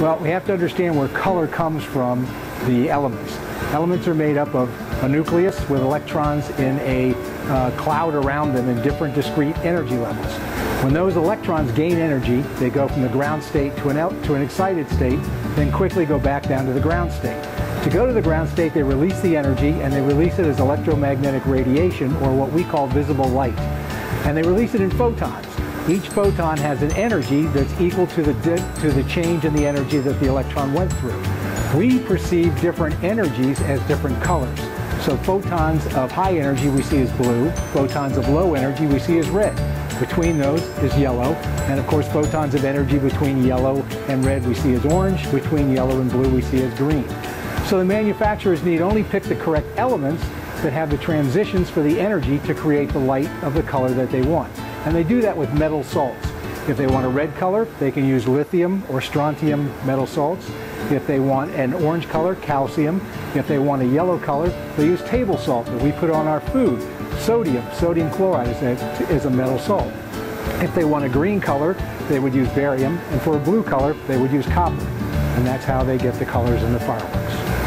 Well, we have to understand where color comes from the elements. Elements are made up of a nucleus with electrons in a uh, cloud around them in different discrete energy levels. When those electrons gain energy, they go from the ground state to an, to an excited state, then quickly go back down to the ground state. To go to the ground state, they release the energy and they release it as electromagnetic radiation or what we call visible light. And they release it in photons. Each photon has an energy that's equal to the, to the change in the energy that the electron went through. We perceive different energies as different colors. So photons of high energy we see as blue, photons of low energy we see as red. Between those is yellow, and of course photons of energy between yellow and red we see as orange, between yellow and blue we see as green. So the manufacturers need only pick the correct elements that have the transitions for the energy to create the light of the color that they want. And they do that with metal salts. If they want a red color, they can use lithium or strontium metal salts. If they want an orange color, calcium. If they want a yellow color, they use table salt that we put on our food. Sodium, sodium chloride is a, is a metal salt. If they want a green color, they would use barium. And for a blue color, they would use copper. And that's how they get the colors in the fireworks.